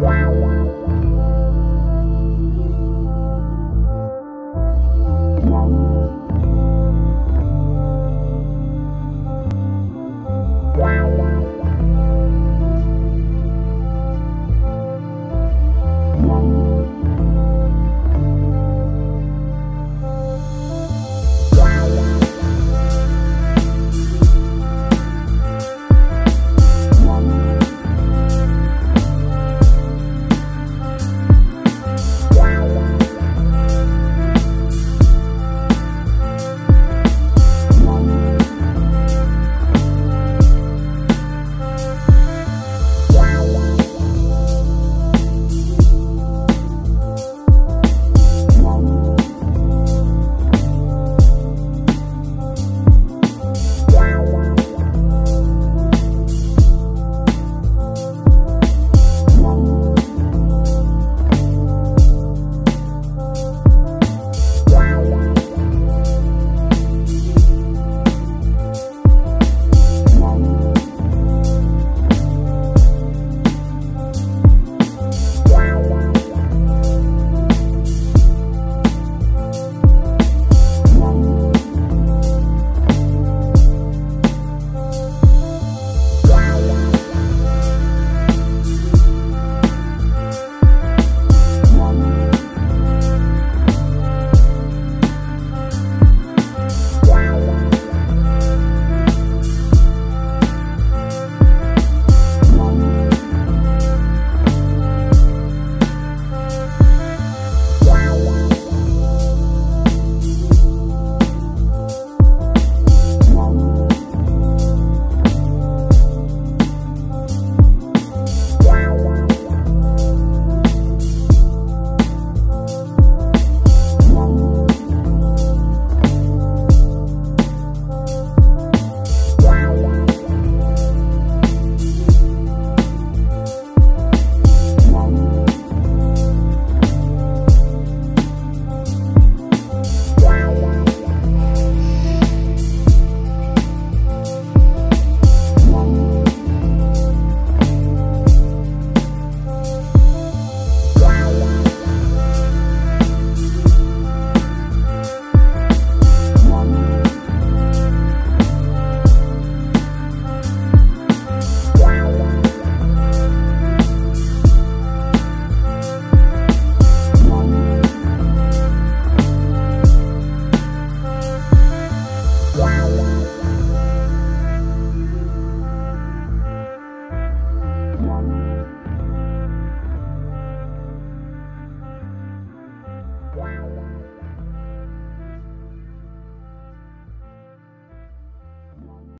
Wow. Wow.